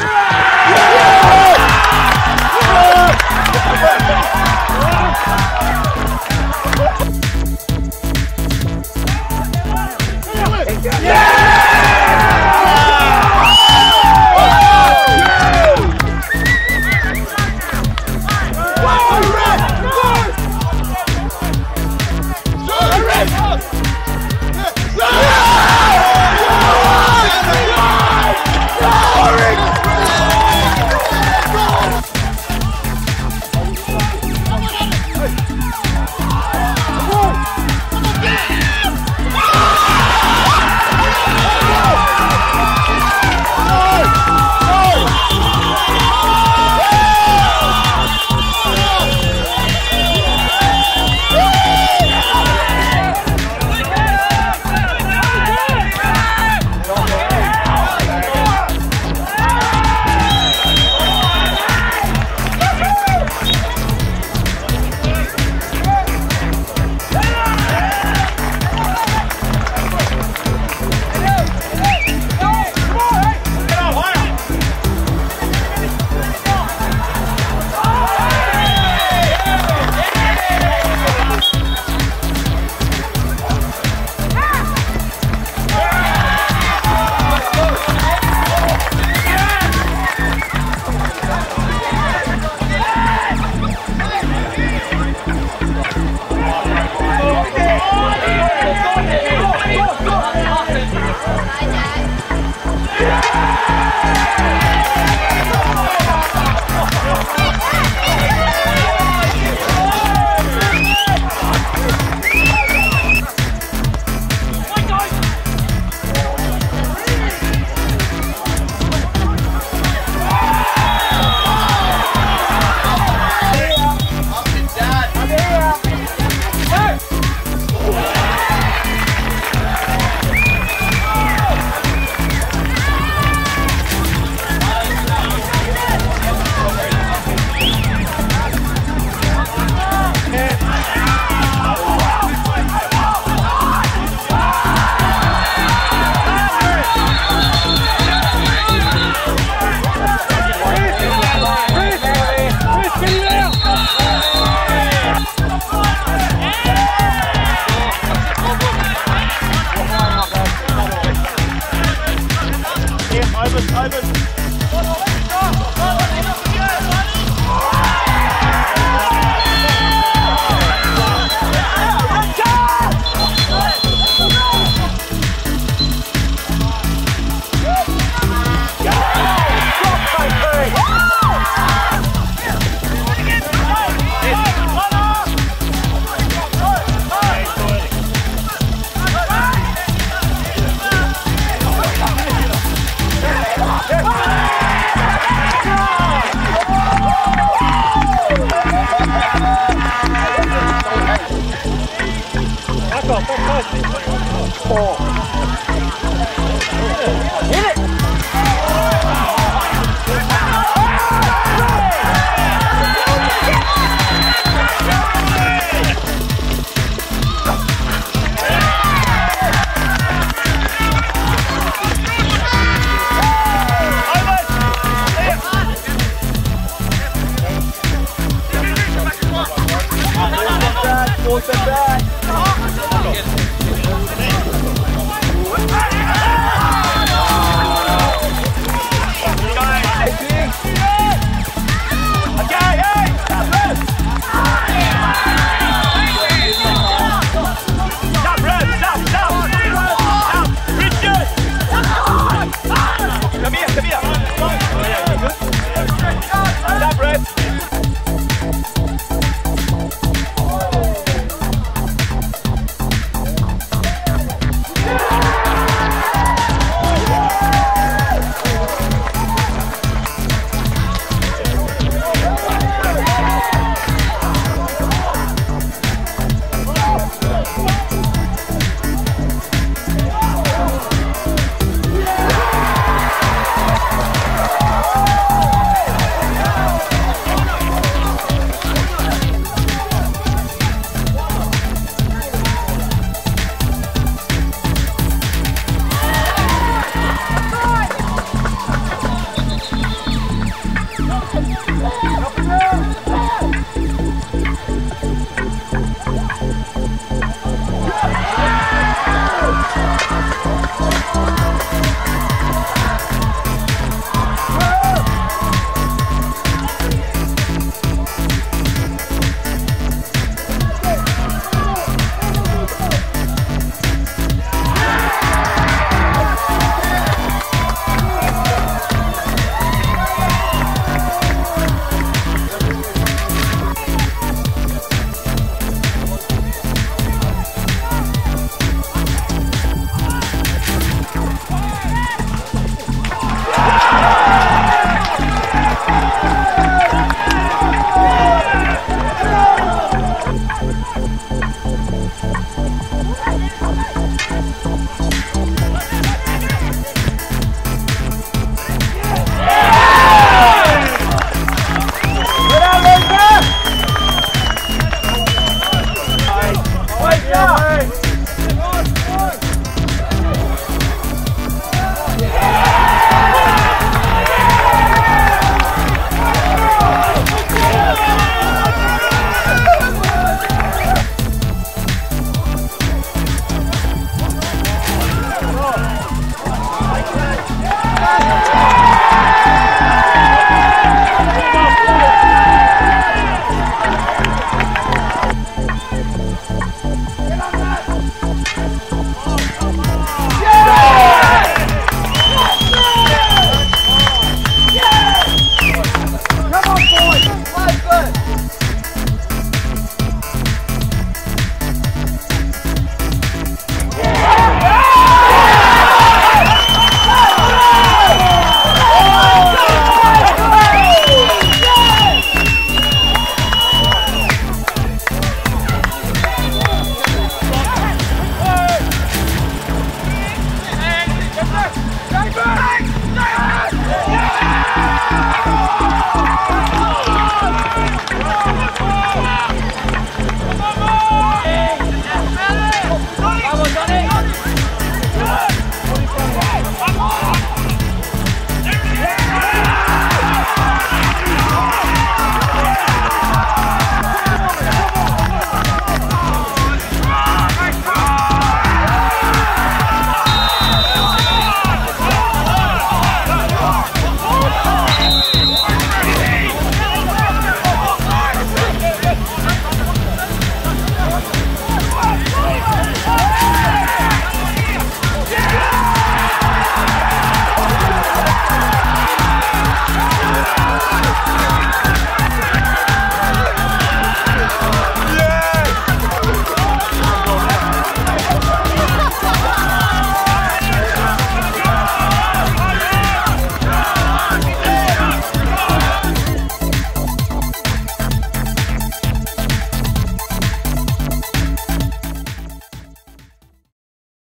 Hey! Here, come